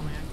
Oh, man.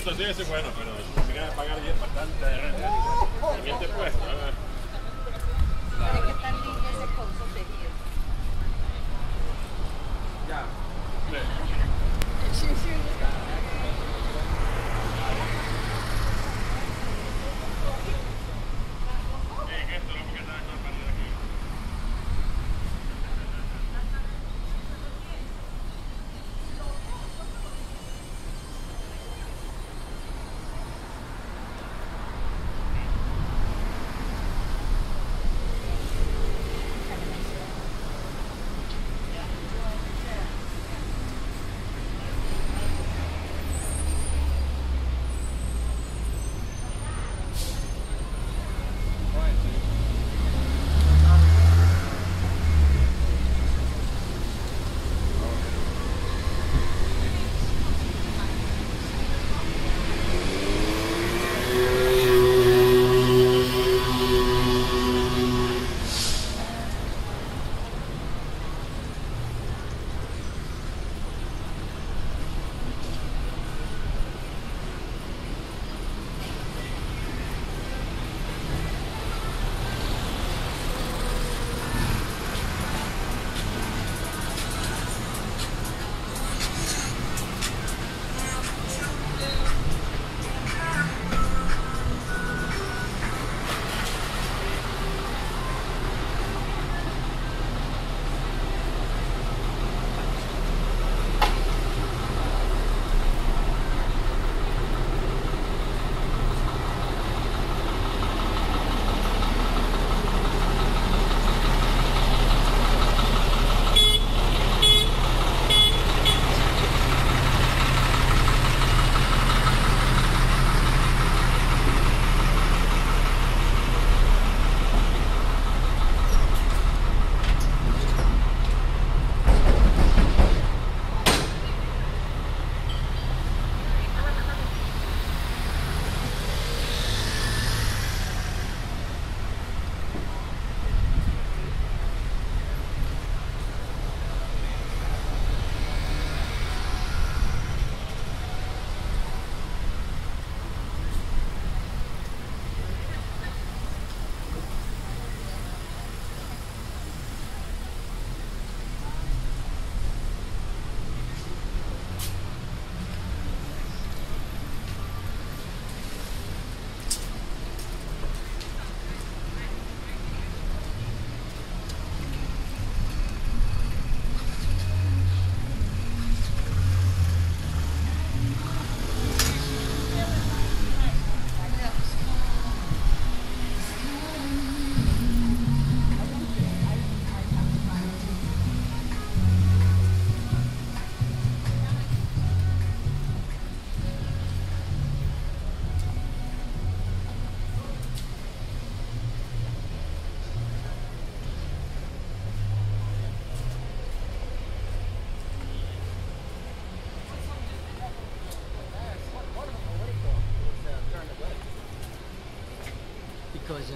Situación es bueno, pero significa pagar bastante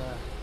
uh,